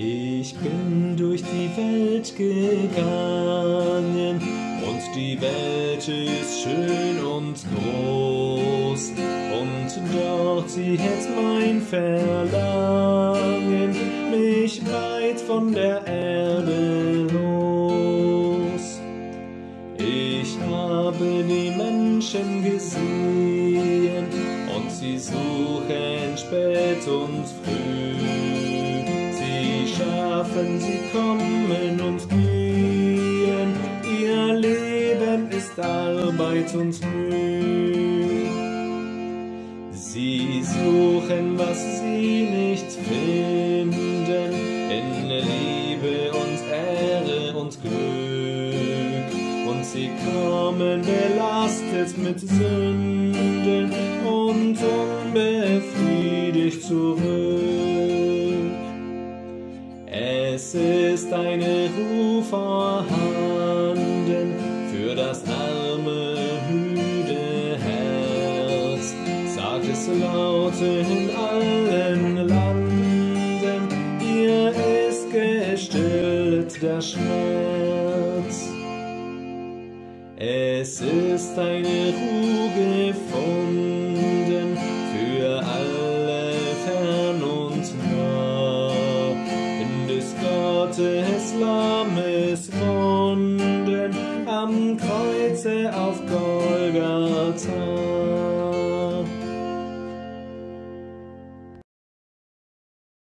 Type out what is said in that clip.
Ich bin durch die Welt gegangen und die Welt ist schön und groß und dort zieht mein Verlangen mich weit von der Erde los. Ich habe die Menschen gesehen und sie suchen spät und früh schaffen, sie kommen und gehen. Ihr Leben ist Arbeit und Mühe. Sie suchen, was sie nicht finden, in Liebe und Ehre und Glück. Und sie kommen belastet mit Sünden und unbefriedigt zurück. Es ist eine Ruf vorhanden für das arme, müde Herz. Sagt es laut in allen Landen, ihr ist gestillt der Schmerz. Es ist eine Ruhe gefunden Gottes Lammes Wunden am Kreuze auf Golgatha.